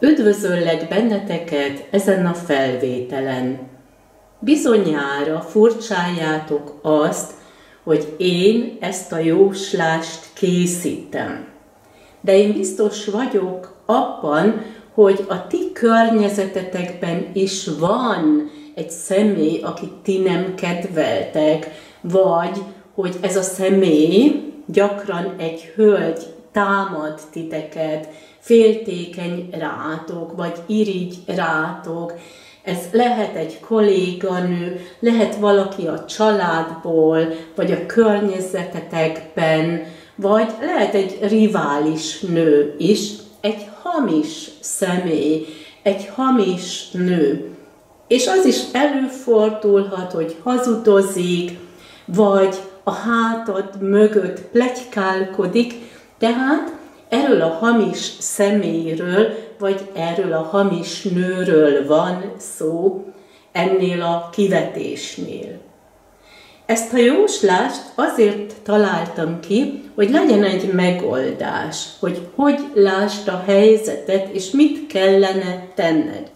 Üdvözöllek benneteket ezen a felvételen. Bizonyára furcsáljátok azt, hogy én ezt a jóslást készítem. De én biztos vagyok abban, hogy a ti környezetetekben is van egy személy, akit ti nem kedveltek, vagy hogy ez a személy gyakran egy hölgy támad titeket, féltékeny rátok, vagy irigy rátok. Ez lehet egy kolléganő, lehet valaki a családból, vagy a környezetetekben, vagy lehet egy rivális nő is, egy hamis személy, egy hamis nő. És az is előfordulhat, hogy hazudozik, vagy a hátad mögött plegykálkodik, tehát erről a hamis személyről, vagy erről a hamis nőről van szó ennél a kivetésnél. Ezt a jóslást azért találtam ki, hogy legyen egy megoldás, hogy hogy lásd a helyzetet, és mit kellene tenned.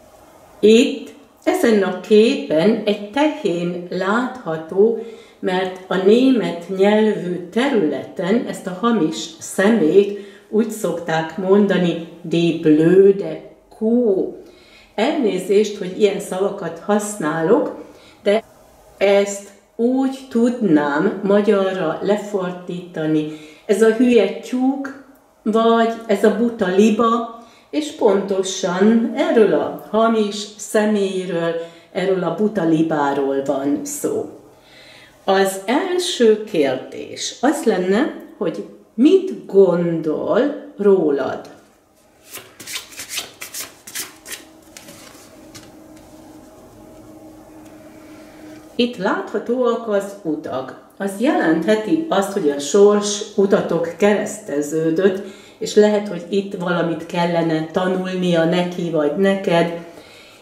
Itt, ezen a képen egy tehén látható, mert a német nyelvű területen ezt a hamis szemét úgy szokták mondani, de blöde kó. Elnézést, hogy ilyen szavakat használok, de ezt úgy tudnám magyarra lefordítani. Ez a hülye tyúk, vagy ez a buta liba, és pontosan erről a hamis személyről, erről a buta libáról van szó. Az első kérdés az lenne, hogy mit gondol rólad? Itt láthatóak az utak. Az jelentheti azt, hogy a sors utatok kereszteződött, és lehet, hogy itt valamit kellene tanulnia neki vagy neked,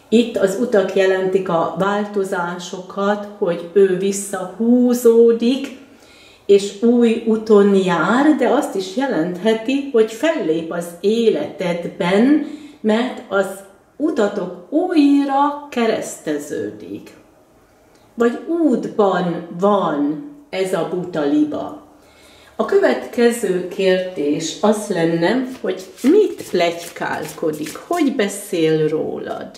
itt az utak jelentik a változásokat, hogy ő visszahúzódik, és új úton jár, de azt is jelentheti, hogy fellép az életedben, mert az utatok újra kereszteződik. Vagy útban van ez a butaliba. A következő kérdés az lenne, hogy mit plegykálkodik, hogy beszél rólad.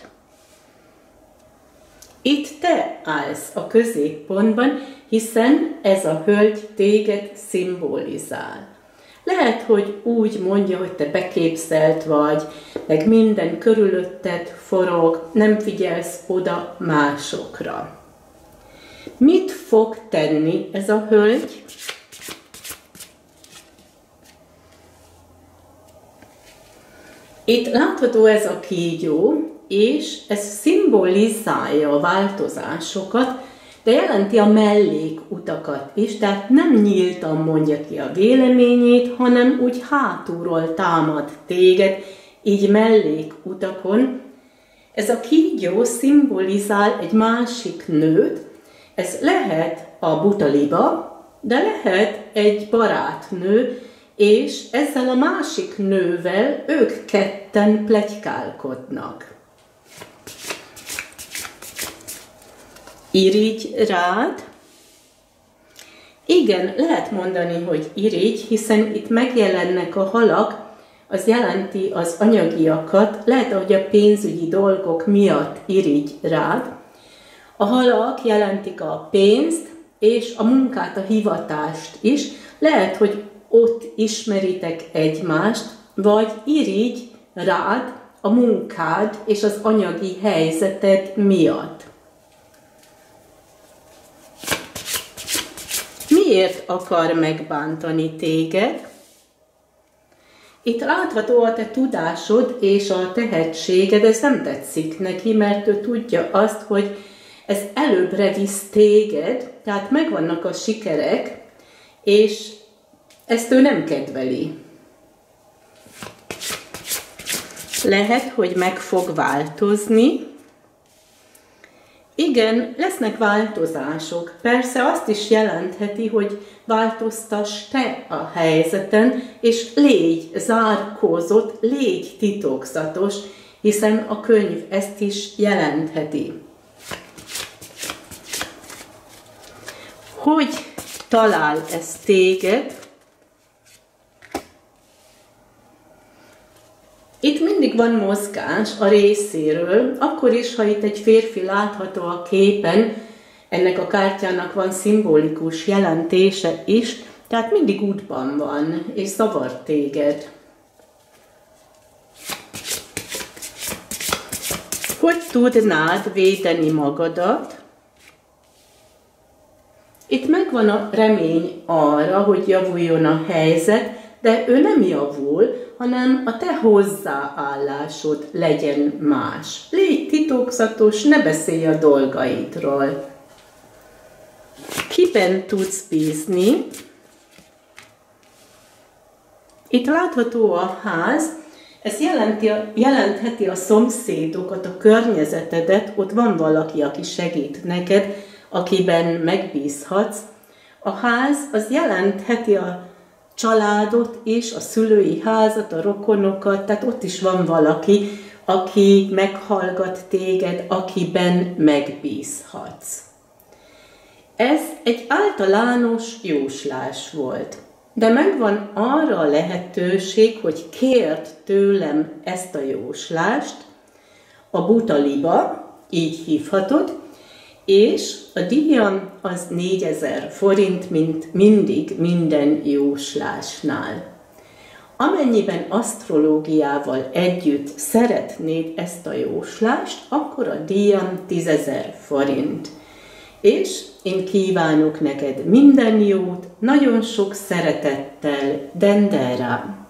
Itt te állsz a középpontban, hiszen ez a hölgy téged szimbolizál. Lehet, hogy úgy mondja, hogy te beképzelt vagy, meg minden körülötted forog, nem figyelsz oda másokra. Mit fog tenni ez a hölgy? Itt látható ez a kígyó, és ez szimbolizálja a változásokat, de jelenti a mellékutakat is, tehát nem nyíltan mondja ki a véleményét, hanem úgy hátulról támad téged, így mellékutakon. Ez a kígyó szimbolizál egy másik nőt, ez lehet a butaliba, de lehet egy barátnő, és ezzel a másik nővel ők ketten plegykálkodnak. Irigy rád. Igen, lehet mondani, hogy irigy, hiszen itt megjelennek a halak, az jelenti az anyagiakat, lehet, hogy a pénzügyi dolgok miatt irigy rád. A halak jelentik a pénzt, és a munkát, a hivatást is. Lehet, hogy ott ismeritek egymást, vagy irigy rád a munkád és az anyagi helyzeted miatt. Miért akar megbántani téged? Itt látható a te tudásod és a tehetséged, ez nem tetszik neki, mert ő tudja azt, hogy ez előbbre visz téged, tehát megvannak a sikerek, és ezt ő nem kedveli. Lehet, hogy meg fog változni, igen, lesznek változások. Persze azt is jelentheti, hogy változtass te a helyzeten, és légy zárkózott, légy titokzatos, hiszen a könyv ezt is jelentheti. Hogy talál ez téged? Itt mindig van mozgás a részéről, akkor is, ha itt egy férfi látható a képen, ennek a kártyának van szimbolikus jelentése is, tehát mindig útban van, és zavar téged. Hogy tudnád védeni magadat? Itt megvan a remény arra, hogy javuljon a helyzet, de ő nem javul, hanem a te hozzáállásod legyen más. Légy titokzatos, ne beszélj a dolgaidról. Kiben tudsz bízni? Itt látható a ház, ez jelenti, jelentheti a szomszédokat, a környezetedet, ott van valaki, aki segít neked, akiben megbízhatsz. A ház az jelentheti a családot is, a szülői házat, a rokonokat, tehát ott is van valaki, aki meghallgat téged, akiben megbízhatsz. Ez egy általános jóslás volt. De megvan arra a lehetőség, hogy kért tőlem ezt a jóslást, a buta liba, így hívhatod, és a díjam az 4000 forint, mint mindig minden jóslásnál. Amennyiben asztrológiával együtt szeretnéd ezt a jóslást, akkor a díjam 10.000 forint. És én kívánok neked minden jót, nagyon sok szeretettel, Dendera.